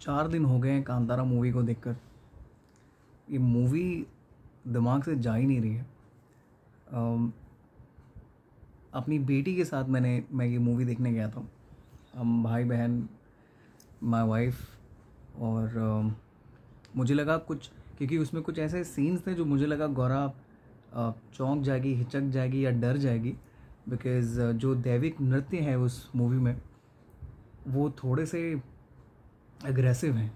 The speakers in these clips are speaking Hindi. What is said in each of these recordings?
चार दिन हो गए हैं कांतारा मूवी को देखकर। ये मूवी दिमाग से जा ही नहीं रही है। अम, अपनी बेटी के साथ मैंने मैं ये मूवी देखने गया था। हम भाई बहन माय वाइफ और अम, मुझे लगा कुछ क्योंकि उसमें कुछ ऐसे सीन्स थे जो मुझे लगा गौरा चौंक जाएगी हिचक जाएगी या डर जाएगी। बिकॉज़ जो दैविक नृत्य है उस मूवी में वो थोड़े से एग्रेसिव हैं।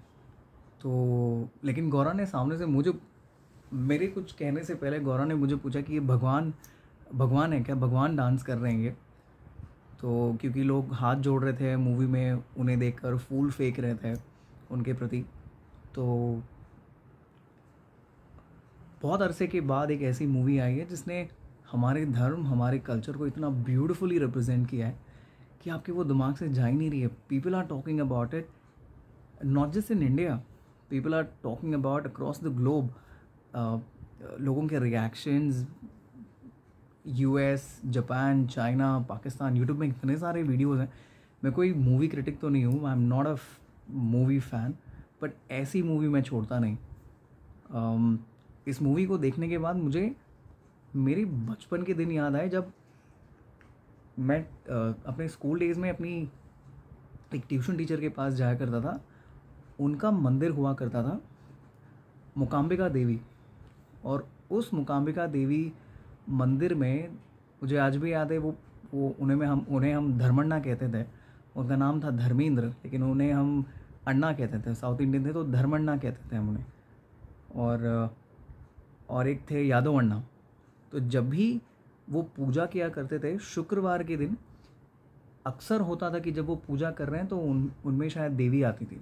तो लेकिन गौरा ने सामने से मुझे, मेरे कुछ कहने से पहले गौरा ने मुझे पूछा कि ये भगवान भगवान है क्या? भगवान डांस कर रहे हैं ये? तो क्योंकि लोग हाथ जोड़ रहे थे मूवी में, उन्हें देखकर फूल फेंक रहे थे उनके प्रति। तो बहुत अरसे के बाद एक ऐसी मूवी आई है जिसने हमारे धर्म, हमारे कल्चर को इतना ब्यूटीफुली रिप्रेजेंट किया है कि आपके वो दिमाग से जा ही नहीं रही है। People are talking about it not just in India people are talking about across the globe लोगों के reactions US Japan China Pakistan YouTube में इतने सारे वीडियोज़ हैं। मैं कोई मूवी क्रिटिक तो नहीं हूँ I am not a movie fan but ऐसी मूवी मैं छोड़ता नहीं। Um, इस मूवी को देखने के बाद मुझे मेरी बचपन के दिन याद आए जब मैं अ, अपने स्कूल डेज़ में अपनी एक ट्यूशन टीचर के पास जाया करता था। उनका मंदिर हुआ करता था मुकाम्बिका देवी। और उस मुकाम्बिका देवी मंदिर में, मुझे आज भी याद है, वो वो उन्हें में हम, उन्हें हम धर्मन्ना कहते थे। उनका नाम था धर्मेंद्र, लेकिन उन्हें हम अन्ना कहते थे। साउथ इंडियन थे तो धर्मन्ना कहते थे हम उन्हें। और और एक थे यादव अन्ना। तो जब भी वो पूजा किया करते थे, शुक्रवार के दिन, अक्सर होता था कि जब वो पूजा कर रहे हैं तो उन, उनमें शायद देवी आती थी।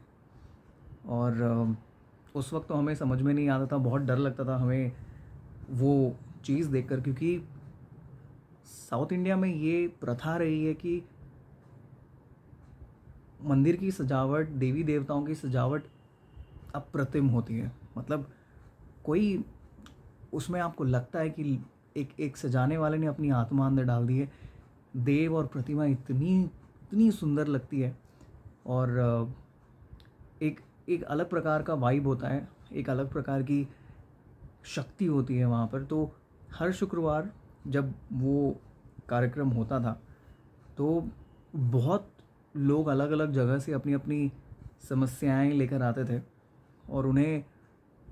और उस वक्त तो हमें समझ में नहीं आता था, बहुत डर लगता था हमें वो चीज़ देखकर क्योंकि साउथ इंडिया में ये प्रथा रही है कि मंदिर की सजावट, देवी देवताओं की सजावट अप्रतिम होती है। मतलब कोई उसमें आपको लगता है कि एक एक सजाने वाले ने अपनी आत्मा अंदर डाल दी है, देव और प्रतिमा इतनी इतनी सुंदर लगती है। और एक एक अलग प्रकार का वाइब होता है, एक अलग प्रकार की शक्ति होती है वहाँ पर। तो हर शुक्रवार जब वो कार्यक्रम होता था तो बहुत लोग अलग अलग जगह से अपनी अपनी समस्याएँ लेकर आते थे और उन्हें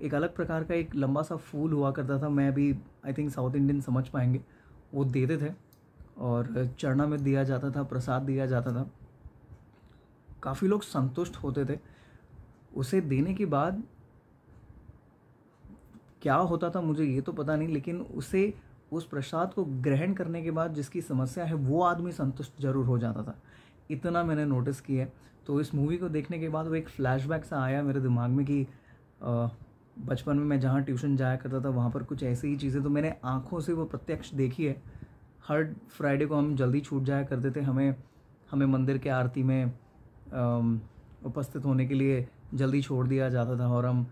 एक अलग प्रकार का एक लंबा सा फूल हुआ करता था। मैं भी आई थिंक साउथ इंडियन समझ पाएँगे। वो देते थे और चरणा में दिया जाता था, प्रसाद दिया जाता था। काफ़ी लोग संतुष्ट होते थे। उसे देने के बाद क्या होता था मुझे ये तो पता नहीं, लेकिन उसे उस प्रसाद को ग्रहण करने के बाद जिसकी समस्या है, वो आदमी संतुष्ट ज़रूर हो जाता था। इतना मैंने नोटिस किया तो इस मूवी को देखने के बाद वो एक फ्लैशबैक सा आया मेरे दिमाग में कि बचपन में मैं जहाँ ट्यूशन जाया करता था, वहाँ पर कुछ ऐसी ही चीज़ें तो मैंने आँखों से वो प्रत्यक्ष देखी है। हर फ्राइडे को हम जल्दी छूट जाया करते थे, हमें हमें मंदिर के आरती में उपस्थित होने के लिए जल्दी छोड़ दिया जाता था और हम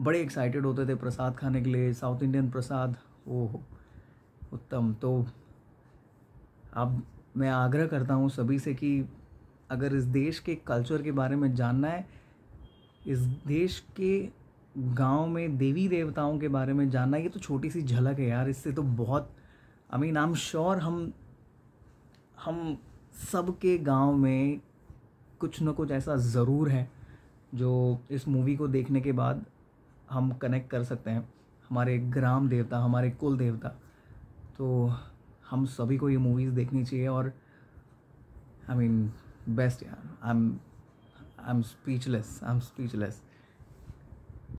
बड़े एक्साइटेड होते थे प्रसाद खाने के लिए साउथ इंडियन प्रसाद। ओह, उत्तम। तो अब मैं आग्रह करता हूँ सभी से कि अगर इस देश के कल्चर के बारे में जानना है, इस देश के गाँव में देवी देवताओं के बारे में जानना, ये तो छोटी सी झलक है यार, इससे तो बहुत I mean I am sure हम हम सबके गाँव में कुछ न कुछ ऐसा ज़रूर है। जो इस मूवी को देखने के बाद हम कनेक्ट कर सकते हैं, हमारे ग्राम देवता, हमारे कुल देवता तो हम सभी को ये मूवीज़ देखनी चाहिए और आई मीन बेस्ट यार। I am I am speechless I am speechless